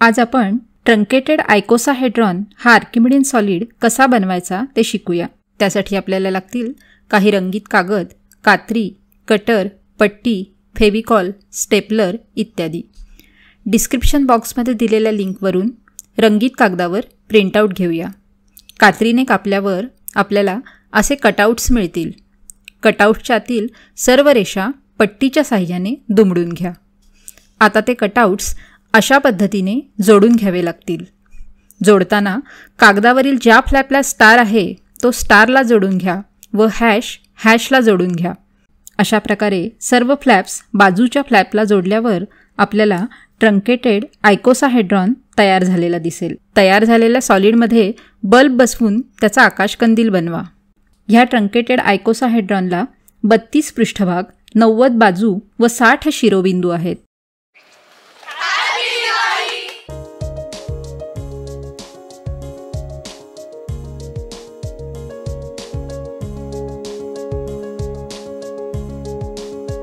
आज आपण truncated icosahedron हा आर्किमिडियन सॉलिड कसा बनवायचा ते शिकूया. त्यासाठी आपल्याला लागतील काही रंगीत कागद कात्री कटर पट्टी फेविकॉल स्टेपलर इत्यादी. डिस्क्रिप्शन बॉक्समध्ये दिलेल्या लिंकवरून रंगीत कागदावर प्रिंटआउट घेऊया. कात्रीने कापल्यावर आपल्याला असे कटआउट्स मिळतील. कटआउटच्या आतील सर्व रेषा पट्टीच्या साह्याने दुमडून घ्या. आता ते कटआउट्स अशा पद्धतीने जोडून घ्यावे लागतील. जोडताना कागदावरील ज्या फ्लॅपला स्टार आहे तो स्टारला जोडून घ्या व हॅश हॅशला जोडून घ्या. अशा प्रकारे सर्व फ्लॅप्स बाजूच्या फ्लॅपला जोडल्यावर आपल्याला ट्रंकेटेड आयकोसाहेड्रॉन तयार झालेला दिसेल. तयार झालेल्या सॉलिडमध्ये बल्ब बसवून त्याचा आकाशकंदील बनवा. ह्या ट्रंकेटेड आयकोसाहेड्रॉनला बत्तीस पृष्ठभाग नव्वद बाजू व साठ शिरोबिंदू आहेत.